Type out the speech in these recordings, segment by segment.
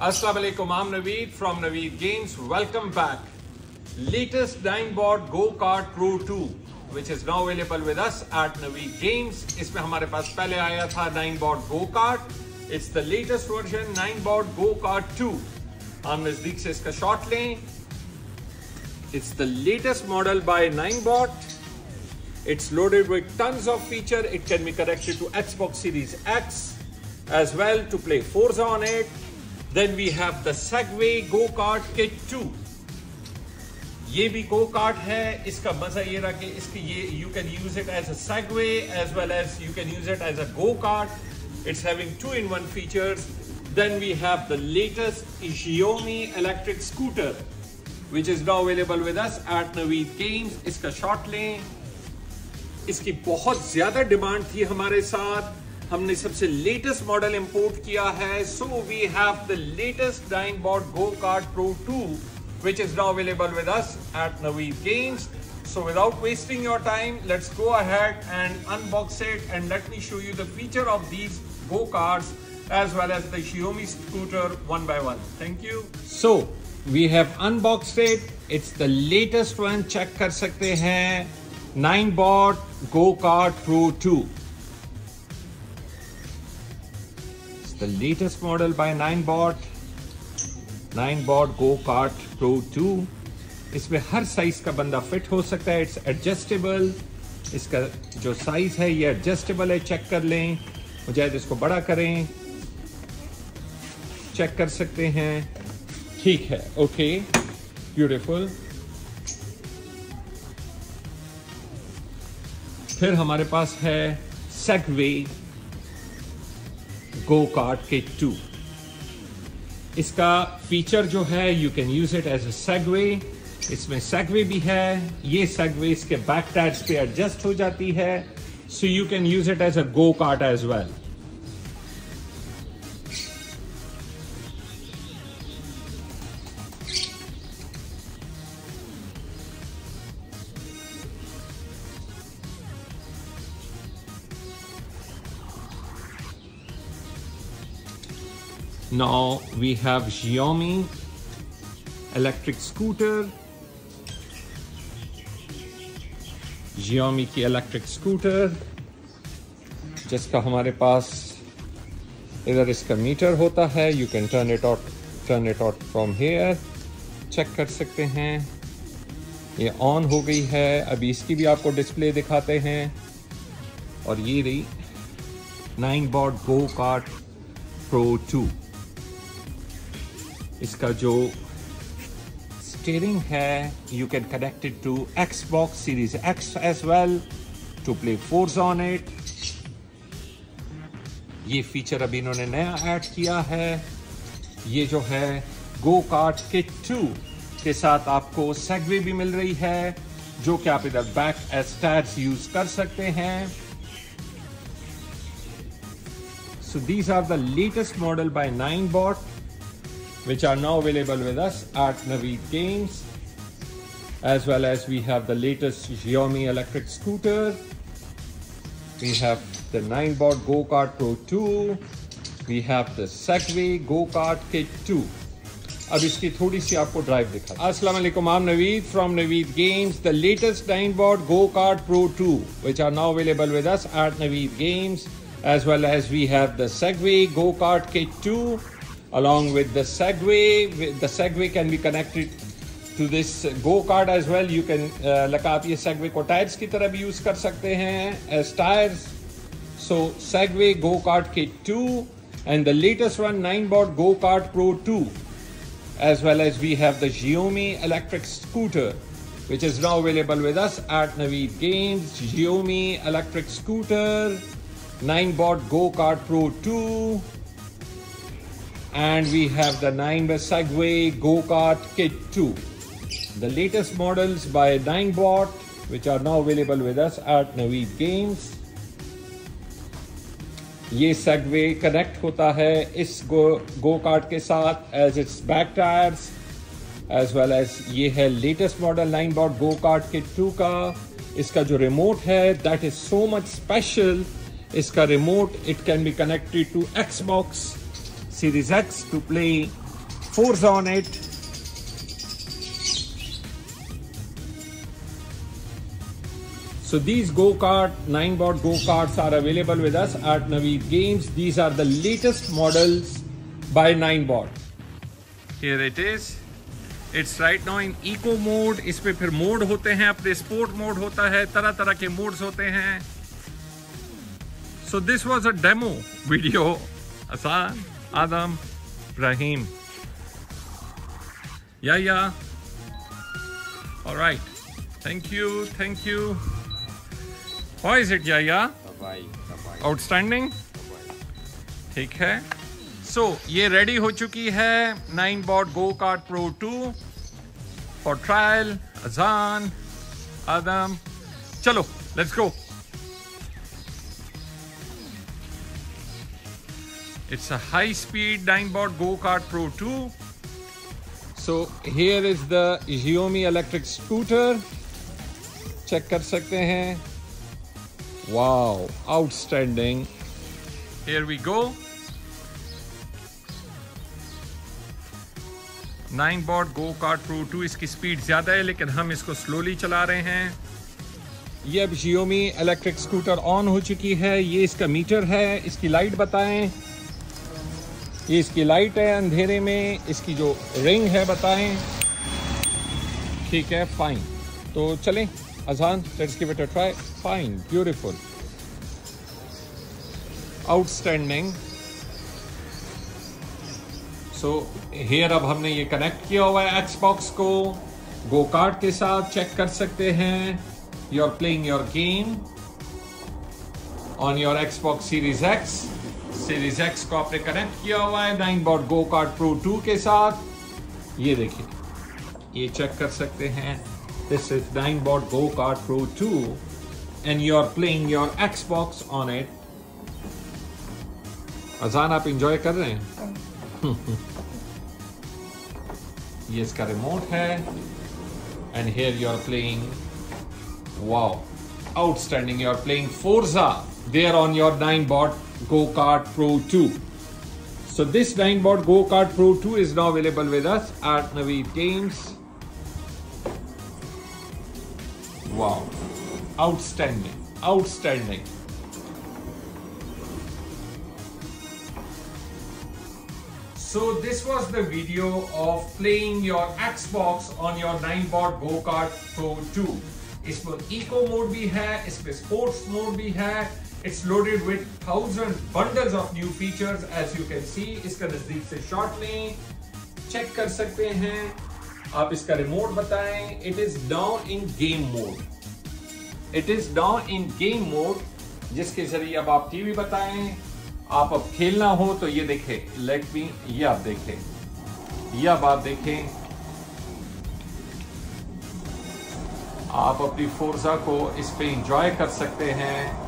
Assalamu alaikum, I'm Naveed from Naveed Games. Welcome back. Latest Dinebot Go Kart Pro 2 which is now available with us at Naveed Games. इसमें हमारे पास पहले आया था Dinebot Go Kart. It's the latest version Dinebot Go Kart 2. हम नजदीक से इसका शॉट लें. It's the latest model by Ninebot. It's loaded with tons of feature. It can be connected to Xbox Series X as well to play Forza on it. Then we have the Segway Go Kart Kit 2. ये भी go kart है, इसका मज़ा ये रहा कि इसकी ये you can use it as a segway as well as you can use it as a go kart it's having two in one features then we have the latest Xiaomi electric scooter which is now available with us at Naveed Games. इसका shot लें इसकी बहुत ज़्यादा demand थी हमारे साथ. हमने सबसे लेटेस्ट मॉडल इंपोर्ट किया है so we have the latest Ninebot go kart pro two which is now available with us at Naveed games so without wasting your time let's go ahead and unbox it and let me show you the feature of these go kart as well as the scooter one by one thank you so we have unbox it it's the latest one check कर सकते हैं. Nine bot go kart pro two the latest model by Ninebot. Ninebot Go Kart Pro 2. इसमें हर size का बंदा fit हो सकता है it's adjustable इसका जो साइज़ है, ये एडजस्टेबल है चेक कर लें मुजाहिद इसको बड़ा करें चेक कर सकते हैं ठीक है ओके ब्यूटीफुल फिर हमारे पास है सेगवे गो कार्ट के टू इसका फीचर जो है you can use it as a Segway इसमें सेगवे भी है. ये सेगवे इसके बैक टायर्स पे एडजस्ट हो जाती है. So you can use it as a go kart as well Now we have Xiaomi electric scooter. Xiaomi की इलेक्ट्रिक स्कूटर जिसका हमारे पास इधर इसका मीटर होता है। You can turn it out turn it out from here check कर सकते हैं। ये ऑन हो गई है। अभी इसकी भी आपको डिस्प्ले दिखाते हैं। और ये रही Ninebot go kart pro two इसका जो स्टेयरिंग है you can connect to Xbox series X as well to play Forza on it ये फीचर अभी इन्होंने नया ऐड किया है। ये जो है गो कार्ट के टू के साथ आपको सेगवे भी मिल रही है, जो कि आप इधर बैक एस एस्टैट्स यूज़ कर सकते हैं। So these are the latest model by Ninebot which are now available with us at Naveed Games. As well as we have the latest Xiaomi electric scooter. We have the 9bot Go-Kart Pro 2. We have the Segway Go-Kart Kit 2. अब इसकी थोड़ी सी आपको drive दिखा अस्सलाम वालेकुम I am Naveed from Naveed games the latest Ninebot go kart pro 2 which are now available with us at Naveed Games as well as we have the Segway Go Kart Kit 2 along with the Segway. The Segway can be connected to this go-kart as well. You can uh, like आप ये Segway को tyres की तरह भी use कर सकते हैं as tires. So Segway go-kart kit 2 and the latest one 9bot go-kart pro 2 as well as we have the Xiaomi electric scooter which is now available with us at Naveed Games. Xiaomi electric scooter 9bot go-kart pro 2 and we have the 9 by Segway Go-Kart Kit 2. The latest models by Ninebot which are now available with us at Naveed Games. ये Segway connect होता है इस go go kart के साथ as its back tyres as well as ये है latest model Ninebot go kart के two का इसका जो रिमोट है that is so much special इसका remote it can be connected to Xbox Series X to play Forza on it. So these go-kart, 9-board go-karts are available with us at Naveed Games. These are the latest models by 9-board. Here it is. It's right now in eco mode. इस पे फिर mode होते हैं अपने sport mode होता है तरह तरह के मोड्स होते हैं So this was a demo video. Asan, Adam, Rahim. Yeah, yeah. All right. Thank you. Thank you. How is it, Yaya? Outstanding. ठीक है सो so, ये रेडी हो चुकी है Ninebot go kart pro two for trial Azan Adam चलो let's go It's a high-speed Ninebot Go-Kart Pro 2. So here is the Xiaomi electric scooter. Check कर सकते हैं. Wow, outstanding. Here we go. Ninebot go kart pro two इसकी speed ज़्यादा है लेकिन हम इसको स्लोली चला रहे हैं ये अब जियोमी इलेक्ट्रिक स्कूटर ऑन हो चुकी है ये इसका मीटर है इसकी लाइट बताएँ ये इसकी लाइट है अंधेरे में, इसकी जो रिंग है बताएँ। ठीक है फाइन तो चलें, Azan let's give it a try fine beautiful outstanding so here अब हमने ये कनेक्ट किया हुआ है एक्सबॉक्स को। गो कार्ड के साथ चेक कर सकते हैं। You are playing your game on your Xbox series X series X को आपने कनेक्ट किया हुआ है Ninebot go kart pro two के साथ। ये देखिए, ये चेक कर सकते हैं। This is Ninebot go kart pro two and you are playing your Xbox on it Azan, आप इंजॉय कर रहे हैं? ये इसका रिमोट है and here you are playing wow outstanding you are playing Forza there on your Ninebot Go-Kart Pro 2. So this 9-bot Go-Kart Pro 2 is now available with us at Naveed Games. Wow. Outstanding. Outstanding. So this was the video of playing your Xbox on your 9-bot Go-Kart Pro 2. इसमें eco mode भी है इसमें sports mode भी है It's loaded with thousand bundles of new features, as you can see. इसका नज़दीक से shot में चेक कर सकते हैं। आप इसका रिमोट बताएँ। It is down in game mode it is down in game mode जिसके ज़रिए अब आप टीवी बताएँ। आप अब खेलना हो तो ये देखें। लेट मी ये आप देखें। ये अब आप देखें। आप अपनी फोर्जा को इस पे इंजॉय कर सकते हैं।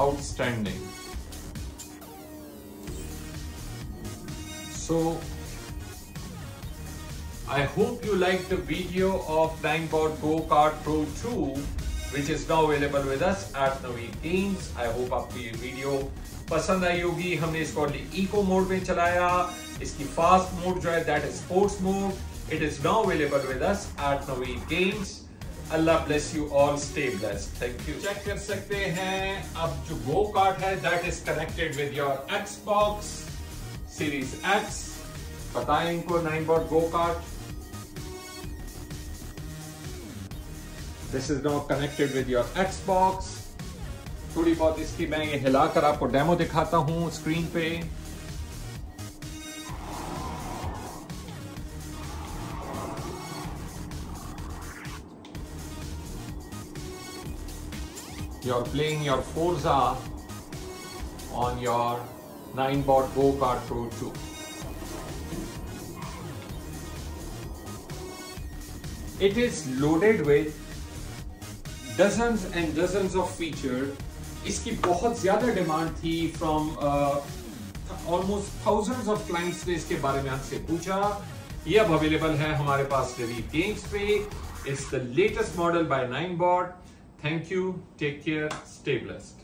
Outstanding. So, I hope you liked the video of Ninebot Go Kart Pro 2 which is now available with us at Naveed Games. I hope आपको ये वीडियो पसंद आई होगी हमने इसको इको मोड में चलाया इसकी फास्ट मोड जो है that is sports mode it is now available with us at Naveed games Allah bless you all, stay blessed thank you check कर सकते हैं, अब जो गो कार्ट है that is connected with your Xbox series X बताएँ इनको Ninebot go kart this is now connected with your Xbox थोड़ी बहुत इसकी मैं ये हिलाकर आपको डेमो दिखाता हूँ स्क्रीन पे। You're playing your Forza on your 9-bot Go-Kart Pro 2. It is loaded with dozens and dozens of features. इसकी बहुत ज़्यादा डिमांड थी from almost thousands of clients ने इसके बारे में हमसे पूछा ये अब अवेलेबल है हमारे पास नवीद गेम्स पे it's the latest model by Ninebot thank you take care stay blessed